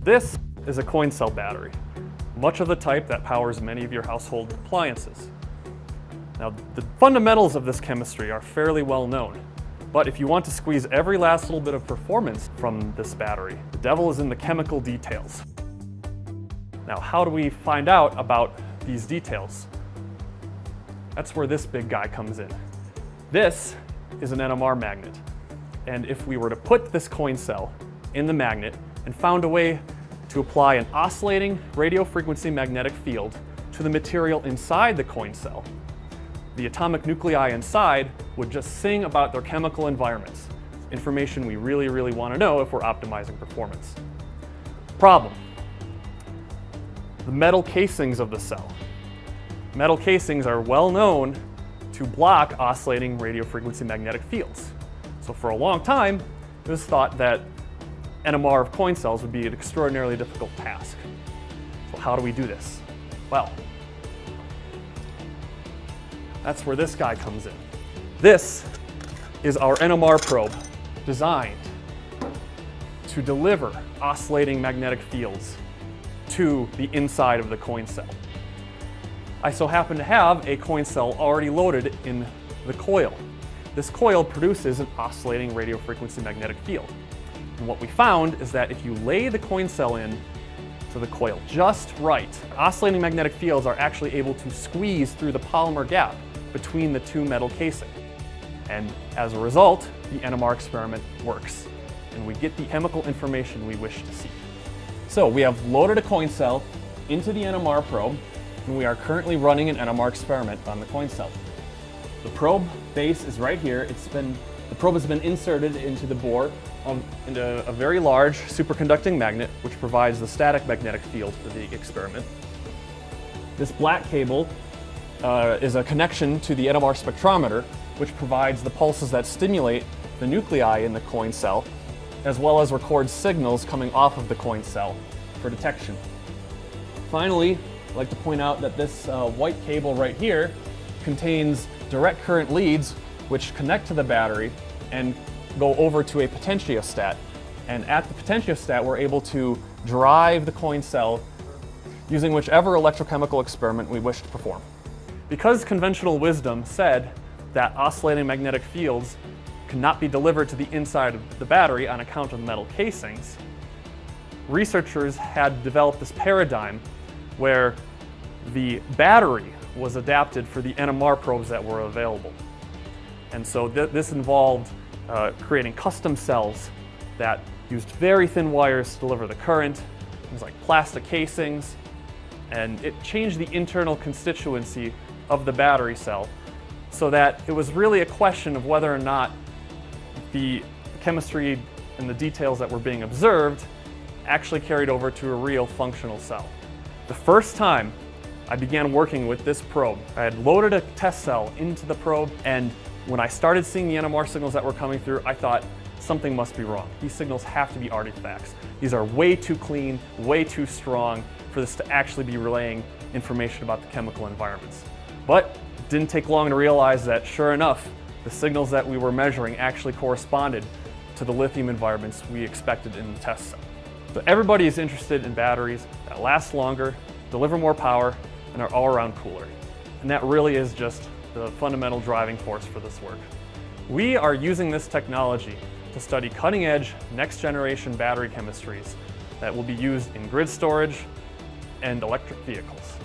This is a coin cell battery, much of the type that powers many of your household appliances. Now, the fundamentals of this chemistry are fairly well known, but if you want to squeeze every last little bit of performance from this battery, the devil is in the chemical details. Now, how do we find out about these details? That's where this big guy comes in. This is an NMR magnet. And if we were to put this coin cell in the magnet and found a way to apply an oscillating radio frequency magnetic field to the material inside the coin cell, the atomic nuclei inside would just sing about their chemical environments, information we really, really want to know if we're optimizing performance. Problem. The metal casings of the cell. Metal casings are well known to block oscillating radio frequency magnetic fields. So for a long time, it was thought that NMR of coin cells would be an extraordinarily difficult task. So how do we do this? Well, that's where this guy comes in. This is our NMR probe designed to deliver oscillating magnetic fields to the inside of the coin cell. I so happen to have a coin cell already loaded in the coil. This coil produces an oscillating radio frequency magnetic field. And what we found is that if you lay the coin cell in to the coil just right, oscillating magnetic fields are actually able to squeeze through the polymer gap between the two metal casing. And as a result, the NMR experiment works, and we get the chemical information we wish to see. So we have loaded a coin cell into the NMR probe, and we are currently running an NMR experiment on the coin cell. The probe base is right here. It's been, the probe has been inserted into the bore of into a very large superconducting magnet, which provides the static magnetic field for the experiment. This black cable uh, is a connection to the NMR spectrometer, which provides the pulses that stimulate the nuclei in the coin cell, as well as records signals coming off of the coin cell for detection. Finally, I'd like to point out that this uh, white cable right here contains direct current leads which connect to the battery and go over to a potentiostat. And at the potentiostat, we're able to drive the coin cell using whichever electrochemical experiment we wish to perform. Because conventional wisdom said that oscillating magnetic fields cannot be delivered to the inside of the battery on account of metal casings, researchers had developed this paradigm where the battery was adapted for the NMR probes that were available. And so th this involved uh, creating custom cells that used very thin wires to deliver the current, things like plastic casings, and it changed the internal constituency of the battery cell so that it was really a question of whether or not the chemistry and the details that were being observed actually carried over to a real functional cell. The first time I began working with this probe, I had loaded a test cell into the probe and when I started seeing the NMR signals that were coming through, I thought something must be wrong. These signals have to be artifacts. These are way too clean, way too strong for this to actually be relaying information about the chemical environments. But it didn't take long to realize that sure enough, the signals that we were measuring actually corresponded to the lithium environments we expected in the test cell. So everybody is interested in batteries that last longer, deliver more power, and are all around cooler. And that really is just the fundamental driving force for this work. We are using this technology to study cutting edge, next generation battery chemistries that will be used in grid storage and electric vehicles.